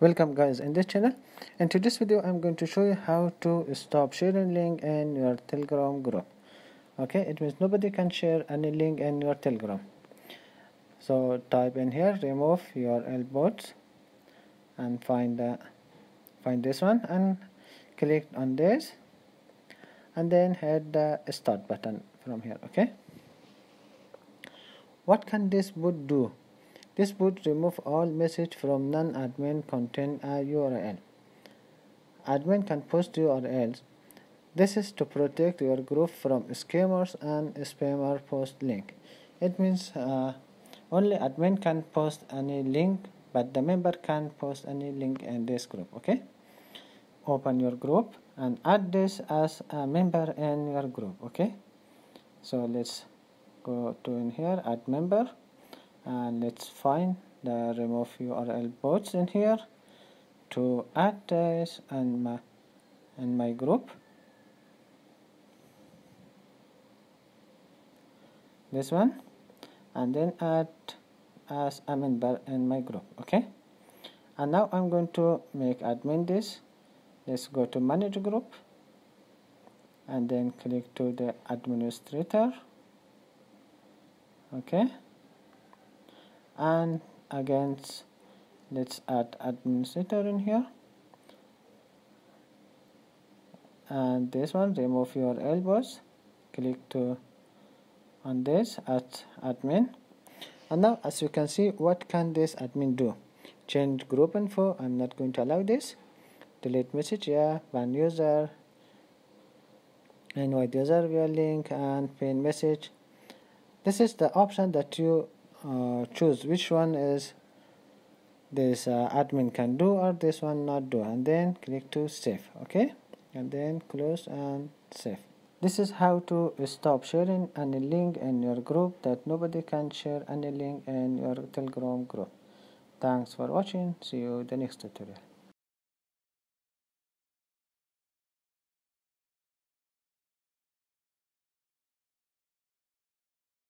welcome guys in this channel. In today's video i'm going to show you how to stop sharing link in your telegram group. Okay it means nobody can share any link in your telegram. So type in here remove url bots and find the find this one and click on this and then hit the start button from here okay? What can this bot do this would remove all message from non-admin content URL. Admin can post URLs. This is to protect your group from scammers and spammer post link. It means uh, only admin can post any link, but the member can post any link in this group. Okay. Open your group and add this as a member in your group. Okay. So let's go to in here add member and let's find the remove URL bots in here. To add this and my in my group. This one. And then add as a member in my group okay? And now I'm going to make admin this. Let's go to manage group. And then click to the administrator. Okay and again let's add administrator in here. And this one remove URL bots. Click to on this at admin. And now as you can see what can this admin do? Change group info. I'm not going to allow this. Delete message yeah ban user. Invite user via link and pin message. This is the option that you uh, choose which one is this uh, admin can do or this one not do. And then click to save okay? And then close and save. This is how to stop sharing any link in your group that nobody can share any link in your telegram group. Thanks for watching. See you in the next tutorial